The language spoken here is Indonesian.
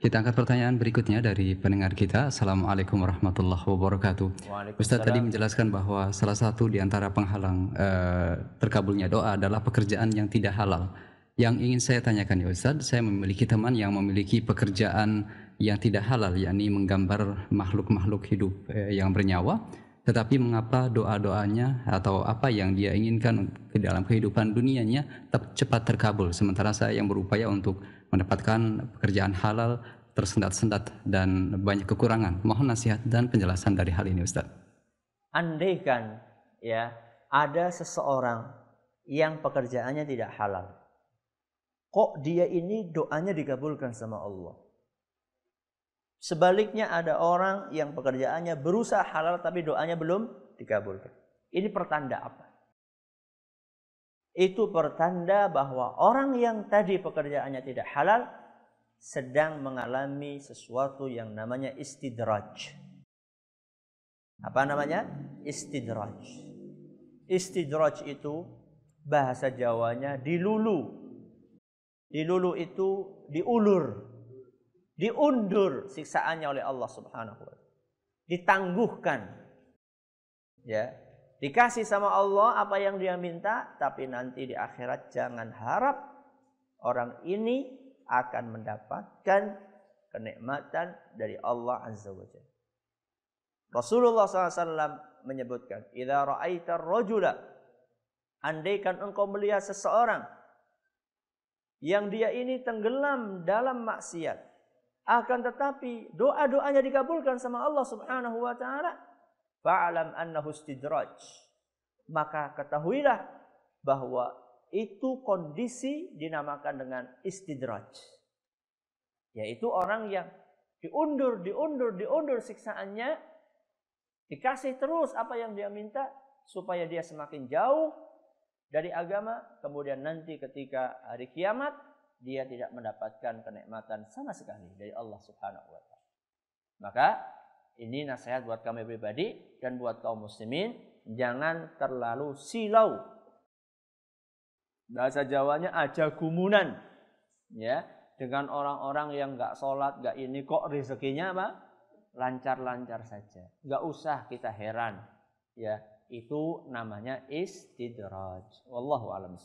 Kita angkat pertanyaan berikutnya dari pendengar kita. Assalamualaikum warahmatullahi wabarakatuh. Ustaz tadi menjelaskan bahwa salah satu di antara penghalang uh, terkabulnya doa adalah pekerjaan yang tidak halal. Yang ingin saya tanyakan ya Ustaz, saya memiliki teman yang memiliki pekerjaan yang tidak halal, yakni menggambar makhluk-makhluk hidup eh, yang bernyawa. Tetapi mengapa doa-doanya atau apa yang dia inginkan ke dalam kehidupan dunianya cepat terkabul, sementara saya yang berupaya untuk mendapatkan pekerjaan halal tersendat-sendat dan banyak kekurangan. Mohon nasihat dan penjelasan dari hal ini Ustaz. Andaikan ya ada seseorang yang pekerjaannya tidak halal. Kok dia ini doanya dikabulkan sama Allah? Sebaliknya ada orang yang pekerjaannya berusaha halal tapi doanya belum dikabulkan. Ini pertanda apa? Itu pertanda bahwa orang yang tadi pekerjaannya tidak halal sedang mengalami sesuatu yang namanya istidraj. Apa namanya? Istidraj. Istidraj itu bahasa Jawanya dilulu. Dilulu itu diulur. Diundur siksaannya oleh Allah Subhanahu wa taala. Ditangguhkan. Ya, Dikasih sama Allah apa yang dia minta, tapi nanti di akhirat jangan harap orang ini akan mendapatkan kenikmatan dari Allah Azza wa. Rasulullah SAW menyebutkan, "Idza ra'aita rajula" Andaikan engkau melihat seseorang yang dia ini tenggelam dalam maksiat, akan tetapi doa-doanya dikabulkan sama Allah Subhanahu wa taala, fa'alam annahu istidraj. Maka ketahuilah bahwa itu kondisi dinamakan dengan istidraj. Yaitu orang yang diundur, diundur, diundur siksaannya, dikasih terus apa yang dia minta supaya dia semakin jauh dari agama, kemudian nanti ketika hari kiamat dia tidak mendapatkan kenikmatan sama sekali dari Allah Subhanahu wa taala. Maka ini nasihat buat kami pribadi dan buat kaum muslimin. Jangan terlalu silau. Bahasa Jawanya aja gumunan. Ya, dengan orang-orang yang nggak sholat, nggak ini kok rezekinya apa? Lancar-lancar saja. Nggak usah kita heran. Ya, itu namanya istidraj. Wallahu a'lam